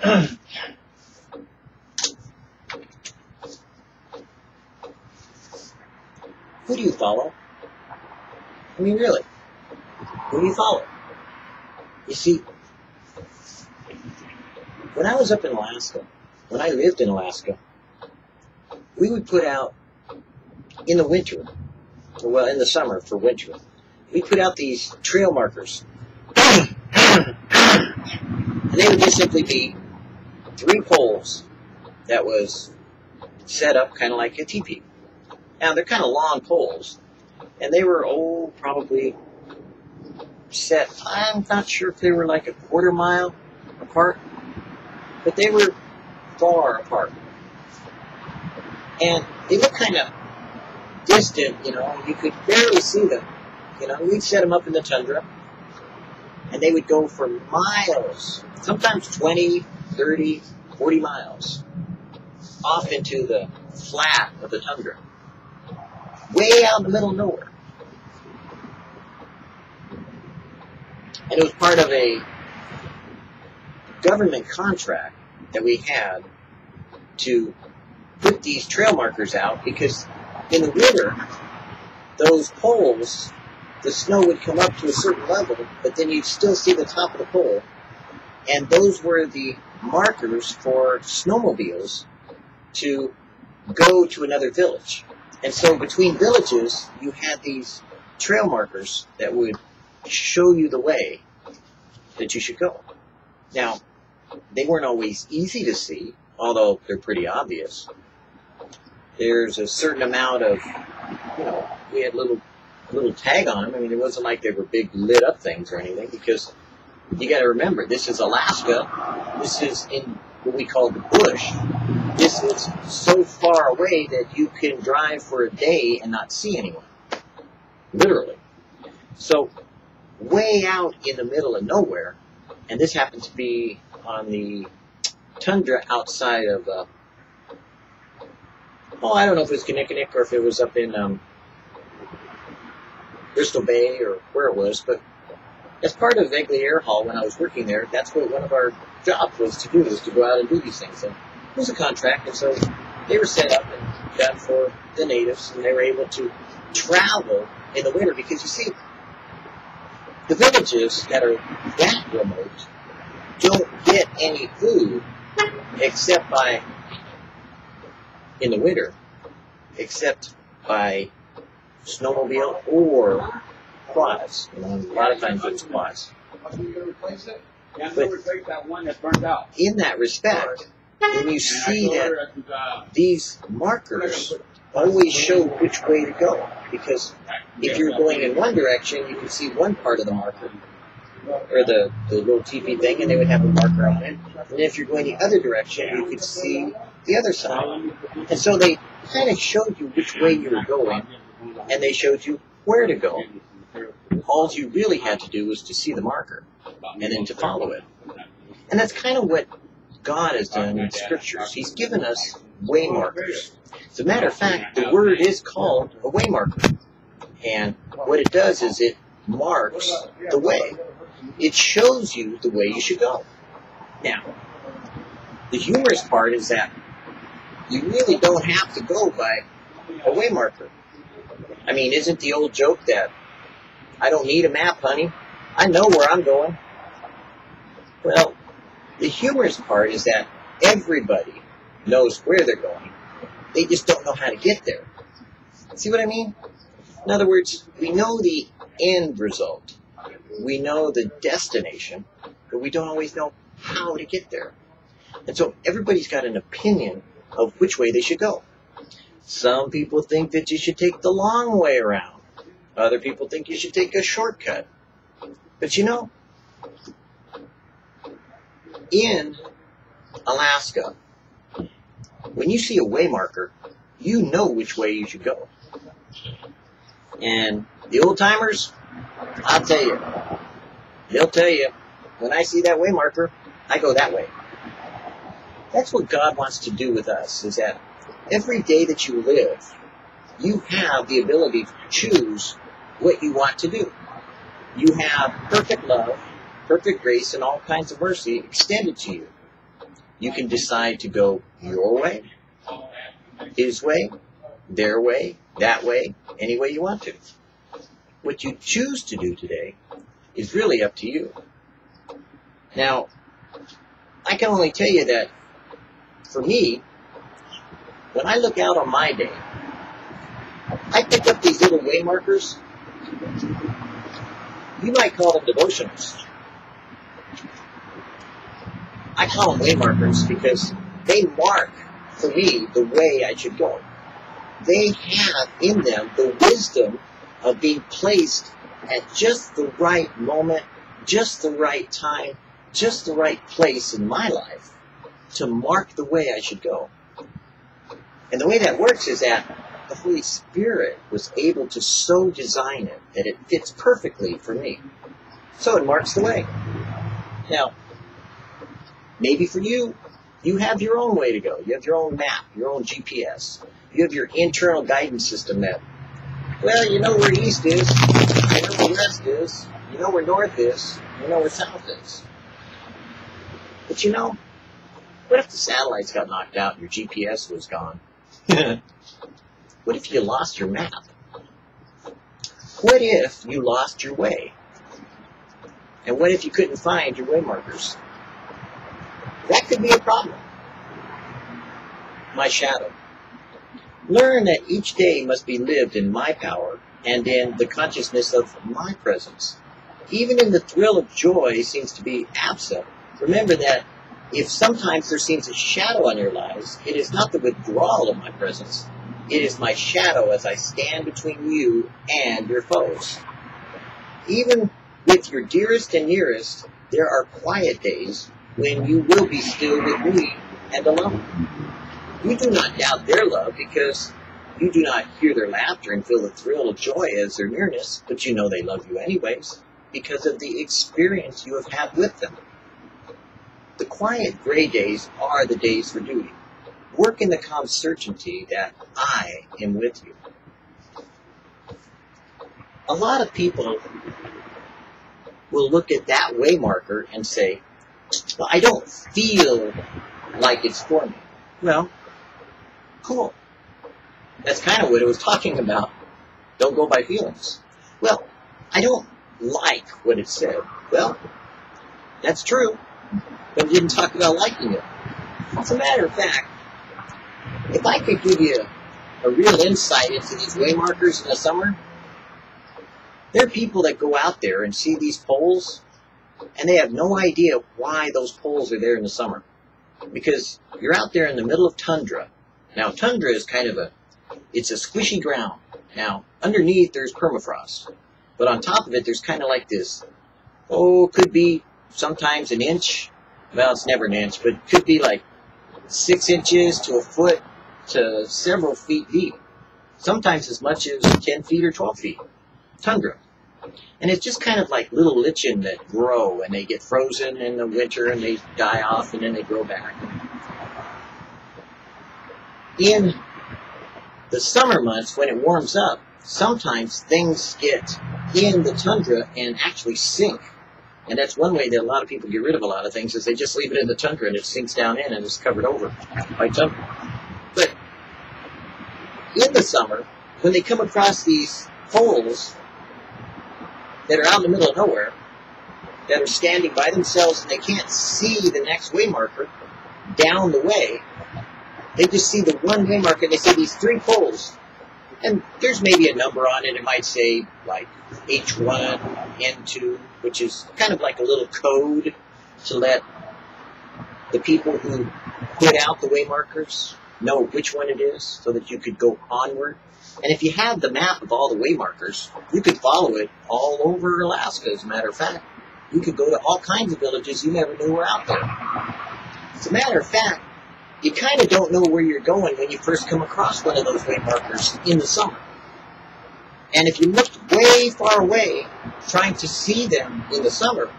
Who do you follow? I mean, really, who do you follow? You see, when I was up in Alaska, when I lived in Alaska, we would put out in the winter, well, in the summer for winter, we put out these trail markers. and they would just simply be three poles that was set up kind of like a teepee. Now, they're kind of long poles, and they were, oh, probably set, I'm not sure if they were like a quarter mile apart, but they were far apart. And they looked kind of distant, you know, you could barely see them. You know, we'd set them up in the tundra, and they would go for miles, sometimes 20, 30, 40 miles, off into the flat of the tundra, way out in the middle of nowhere. And it was part of a government contract that we had to put these trail markers out because in the winter, those poles, the snow would come up to a certain level, but then you'd still see the top of the pole. And those were the markers for snowmobiles to go to another village. And so between villages, you had these trail markers that would show you the way that you should go. Now, they weren't always easy to see, although they're pretty obvious. There's a certain amount of, you know, we had little little tag on them. I mean, it wasn't like they were big lit up things or anything because you got to remember this is Alaska. This is in what we call the bush. This is so far away that you can drive for a day and not see anyone. Literally. So, way out in the middle of nowhere, and this happened to be on the tundra outside of, uh, oh, I don't know if it was Kinnickinnic or if it was up in um, Bristol Bay or where it was, but as part of Egley Air Hall when I was working there, that's what one of our jobs was to do, was to go out and do these things. And it was a contract, and so they were set up and done for the natives, and they were able to travel in the winter because you see, the villages that are that remote don't get any food except by in the winter, except by snowmobile or quads. A lot of times it's quads. But in that respect, when you see that these markers always show which way to go, because if you're going in one direction, you can see one part of the marker, or the, the little teepee thing, and they would have a marker on it. And if you're going the other direction, you could see the other side. And so they kind of showed you which way you were going, and they showed you where to go. All you really had to do was to see the marker and then to follow it. And that's kind of what God has done in scriptures. He's given us way markers. As a matter of fact, the word is called a way marker. And what it does is it marks the way. It shows you the way you should go. Now, the humorous part is that you really don't have to go by a way marker. I mean, isn't the old joke that I don't need a map, honey? I know where I'm going. Well, the humorous part is that everybody knows where they're going. They just don't know how to get there. See what I mean? In other words, we know the end result. We know the destination, but we don't always know how to get there. And so everybody's got an opinion of which way they should go. Some people think that you should take the long way around. Other people think you should take a shortcut. But you know, in Alaska, when you see a way marker, you know which way you should go. And the old timers, I'll tell you, they'll tell you, when I see that way marker, I go that way. That's what God wants to do with us, is that every day that you live, you have the ability to choose what you want to do. You have perfect love, perfect grace, and all kinds of mercy extended to you. You can decide to go your way, his way, their way, that way, any way you want to. What you choose to do today is really up to you. Now, I can only tell you that for me, when I look out on my day, I pick up these little way markers. You might call them devotionals. I call them way markers because they mark for me the way I should go. They have in them the wisdom of being placed at just the right moment, just the right time, just the right place in my life to mark the way I should go. And the way that works is that the Holy Spirit was able to so design it that it fits perfectly for me. So it marks the way. Now, maybe for you, you have your own way to go. You have your own map, your own GPS. You have your internal guidance system that, well, you know where east is, you know where west is, you know where north is, you know where south is. But you know, what if the satellites got knocked out and your GPS was gone? what if you lost your map? What if you lost your way? And what if you couldn't find your way markers? That could be a problem. My shadow. Learn that each day must be lived in my power and in the consciousness of my presence. Even in the thrill of joy seems to be absent. Remember that if sometimes there seems a shadow on your lives, it is not the withdrawal of my presence. It is my shadow as I stand between you and your foes. Even with your dearest and nearest, there are quiet days when you will be still with me and alone. You do not doubt their love because you do not hear their laughter and feel the thrill of joy as their nearness, but you know they love you anyways because of the experience you have had with them. The quiet gray days are the days for duty. Work in the calm certainty that I am with you. A lot of people will look at that way marker and say, well, I don't feel like it's for me. Well, cool. That's kind of what it was talking about. Don't go by feelings. Well, I don't like what it said. Well, that's true, but it didn't talk about liking it. As a matter of fact, if I could give you a real insight into these waymarkers in the summer, there are people that go out there and see these poles, and they have no idea why those poles are there in the summer. Because you're out there in the middle of tundra. Now, tundra is kind of a, it's a squishy ground. Now, underneath there's permafrost. But on top of it, there's kind of like this, oh, could be sometimes an inch. Well, it's never an inch, but could be like six inches to a foot to several feet deep. Sometimes as much as 10 feet or 12 feet. Tundra. And it's just kind of like little lichen that grow and they get frozen in the winter and they die off and then they grow back. In the summer months when it warms up, sometimes things get in the tundra and actually sink. And that's one way that a lot of people get rid of a lot of things is they just leave it in the tundra and it sinks down in and is covered over by tundra. The summer, when they come across these holes that are out in the middle of nowhere, that are standing by themselves and they can't see the next way marker down the way, they just see the one way marker and they see these three poles and there's maybe a number on it. It might say like H1, N2, which is kind of like a little code to let the people who put out the way markers know which one it is so that you could go onward. And if you had the map of all the way markers, you could follow it all over Alaska, as a matter of fact. You could go to all kinds of villages you never knew were out there. As a matter of fact, you kind of don't know where you're going when you first come across one of those way markers in the summer. And if you looked way far away, trying to see them in the summer,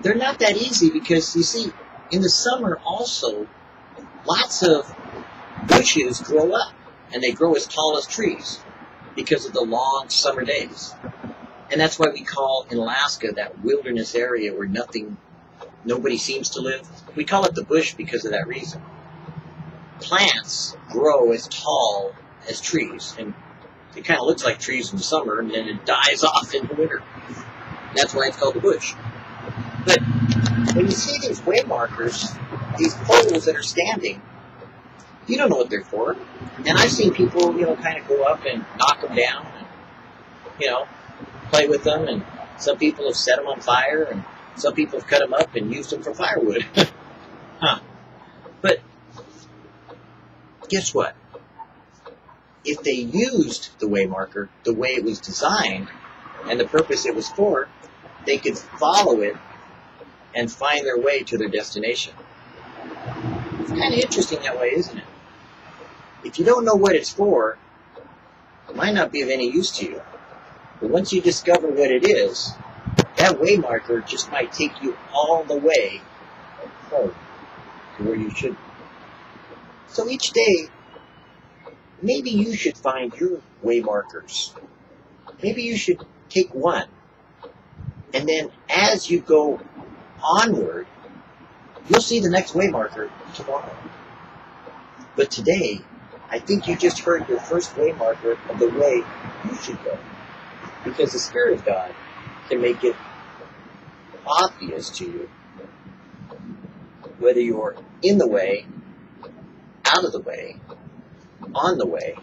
they're not that easy because you see, in the summer also, lots of bushes grow up and they grow as tall as trees because of the long summer days. And that's why we call in Alaska that wilderness area where nothing nobody seems to live. We call it the bush because of that reason. Plants grow as tall as trees, and it kind of looks like trees in the summer, and then it dies off in the winter. That's why it's called the bush. But when you see these way markers, these poles that are standing, you don't know what they're for. And I've seen people, you know, kind of go up and knock them down, and, you know, play with them, and some people have set them on fire, and some people have cut them up and used them for firewood. huh. But guess what? If they used the way marker the way it was designed and the purpose it was for, they could follow it and find their way to their destination. It's kind of interesting that way, isn't it? If you don't know what it's for, it might not be of any use to you. But once you discover what it is, that way marker just might take you all the way home to where you should be. So each day, maybe you should find your way markers. Maybe you should take one. And then as you go onward, you'll see the next way marker tomorrow. But today, I think you just heard your first way marker of the way you should go. Because the Spirit of God can make it obvious to you whether you're in the way, out of the way, on the way,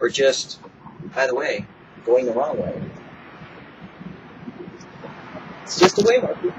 or just, by the way, going the wrong way. It's just a way marker.